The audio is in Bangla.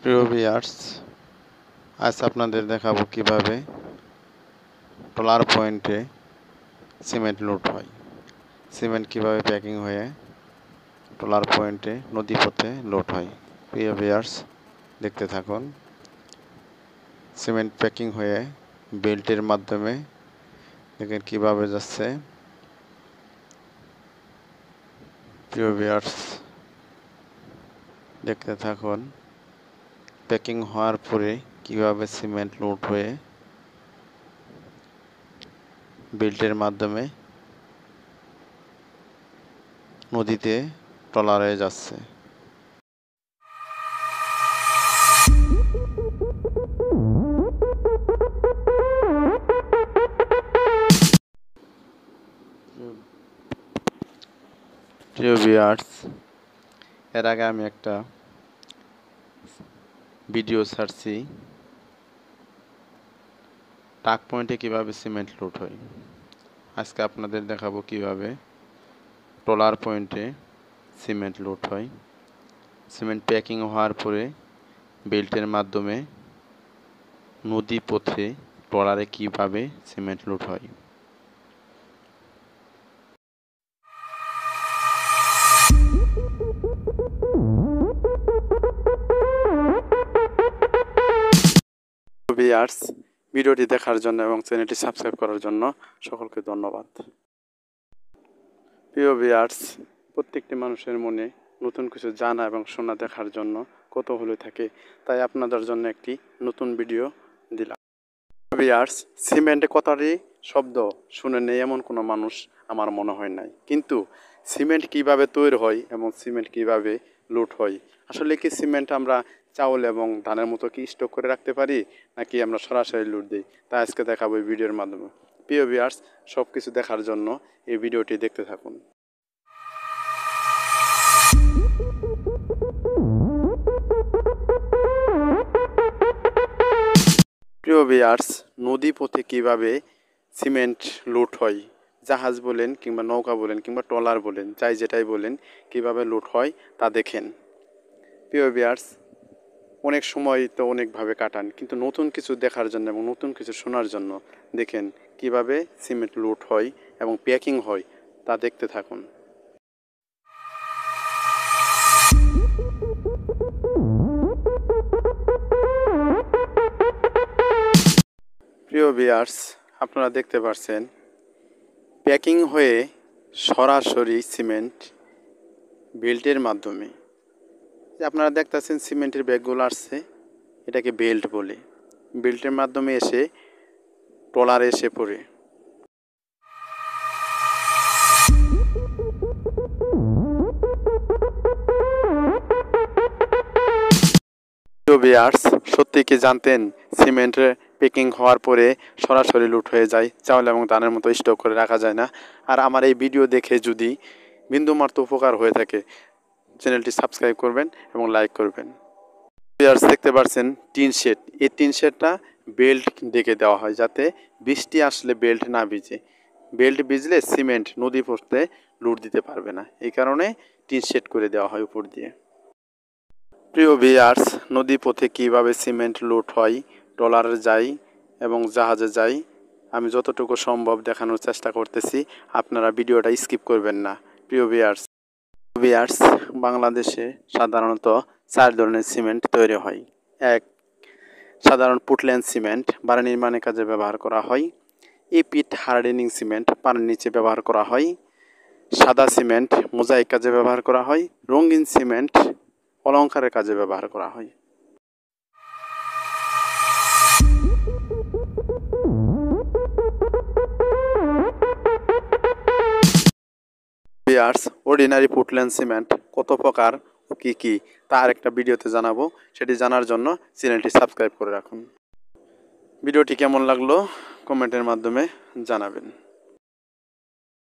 প্রিয় ভিউয়ার্স আজ আপনাদের দেখাবো কীভাবে ট্রলার পয়েন্টে সিমেন্ট লোড হয়। সিমেন্ট কীভাবে প্যাকিং হয়ে ট্রলার পয়েন্টে নদীপথে লোড হয়। প্রিয় ভিউয়ার্স দেখতে থাকুন। সিমেন্ট প্যাকিং হয়ে বেল্টের মাধ্যমে দেখেন কীভাবে যাচ্ছে। প্রিয় ভিউয়ার্স দেখতে থাকুন। প্যাকিং হওয়ার পরে কীভাবে সিমেন্ট লোড হয়ে বেল্টের মাধ্যমে নদীতে ট্রলারে যাচ্ছে। প্রিয় ভিউয়ার্স এর আগে আমি একটা ভিডিও ছাড়ছি টাক পয়েন্টে কীভাবে সিমেন্ট লোড হয়। আজকে আপনাদের দেখাবো কীভাবে ট্রলার পয়েন্টে সিমেন্ট লোড হয়। সিমেন্ট প্যাকিং হওয়ার পরে বেল্টের মাধ্যমে নদী পথে ট্রলারে কীভাবে সিমেন্ট লোড হয়। ভিউয়ার্স ভিডিওটি দেখার জন্য এবং চ্যানেলটি সাবস্ক্রাইব করার জন্য সকলকে ধন্যবাদ। প্রিয় ভিউয়ার্স প্রত্যেকটি মানুষের মনে নতুন কিছু জানা এবং শোনা দেখার জন্য কত হলে থাকে, তাই আপনাদের জন্য একটি নতুন ভিডিও দিলাম। ভিউয়ার্স সিমেন্টে কতারই শব্দ শুনে নেই এমন কোনো মানুষ আমার মনে হয় নাই। কিন্তু সিমেন্ট কীভাবে তৈরি হয় এবং সিমেন্ট কীভাবে লুট হয়? আসলে কি সিমেন্ট আমরা চাউল এবং ধানের মতো কি স্টক করে রাখতে পারি, নাকি আমরা সরাসরি লুট দিই? তা আজকে দেখাবো এই ভিডিওর মাধ্যমে। প্রিয় ভিউয়ার্স সব কিছু দেখার জন্য এই ভিডিওটি দেখতে থাকুন। প্রিয় ভিউয়ার্স নদী পথে কীভাবে সিমেন্ট লুট হয়? জাহাজ বলেন কিংবা নৌকা বলেন কিংবা ট্রলার বলেন, যাই যেটাই বলেন, কীভাবে লুট হয় তা দেখেন। প্রিয় ভিউয়ার্স অনেক সময় তো অনেকভাবে কাটান, কিন্তু নতুন কিছু দেখার জন্য এবং নতুন কিছু শোনার জন্য দেখেন কীভাবে সিমেন্ট লুট হয় এবং প্যাকিং হয় তা দেখতে থাকুন। প্রিয় বিয়ার্স আপনারা দেখতে পাচ্ছেন প্যাকিং হয়ে সরাসরি সিমেন্ট বেল্টের মাধ্যমে যে আপনারা দেখতেছেন সিমেন্টের ব্যাগগুলো আসছে, এটাকে বেল্ট বলে। বেল্টের মাধ্যমে এসে ট্রলার এসে পড়ে। বিয়ার্স সত্যি কি জানতেন, সিমেন্টের পেকিং হওয়ার পরে সরাসরি লুট হয়ে যায়, চাউল এবং ধানের মতো স্টক করে রাখা যায় না। আর আমার এই ভিডিও দেখে যদি বিন্দুমাত্র উপকার হয়ে থাকে চ্যানেলটি সাবস্ক্রাইব করবেন এবং লাইক করবেন। ভিউয়ার্স দেখতে পাচ্ছেন টিন শেড। এই টিন শেডটা বেল্ট ডেকে দেওয়া হয় যাতে বৃষ্টি আসলে বেল্ট না ভিজে। বেল্ট ভিজলে সিমেন্ট, নদী পড়তে লুট দিতে পারবে না। এই কারণে টিন শেড করে দেওয়া হয় উপর দিয়ে। প্রিয় ভিয়ার্স নদী পথে কীভাবে সিমেন্ট লুট হয়, ট্রলারে যাই এবং জাহাজে যাই, আমি যতটুকু সম্ভব দেখানোর চেষ্টা করতেছি। আপনারা ভিডিওটা স্কিপ করবেন না। প্রিয় ভিয়ার্স ভিয়ার্স বাংলাদেশে সাধারণত চার ধরনের সিমেন্ট তৈরি হয়। এক, সাধারণ পুটল্যান্ড সিমেন্ট বাড়ি নির্মাণের কাজে ব্যবহার করা হয়। ইপিট হার্ডেনিং সিমেন্ট পানির নিচে ব্যবহার করা হয়। সাদা সিমেন্ট মোজাইক কাজে ব্যবহার করা হয়। রঙিন সিমেন্ট অলঙ্কারের কাজে ব্যবহার করা হয়। বিয়ার্স অর্ডিনারি পুটল্যান্ড সিমেন্ট কত প্রকার কি কি তার একটা ভিডিওতে জানাব। সেটি জানার জন্য চ্যানেলটি সাবস্ক্রাইব করে রাখুন। ভিডিওটি কেমন লাগল? কমেন্টের মাধ্যমে জানাবেন।